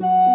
you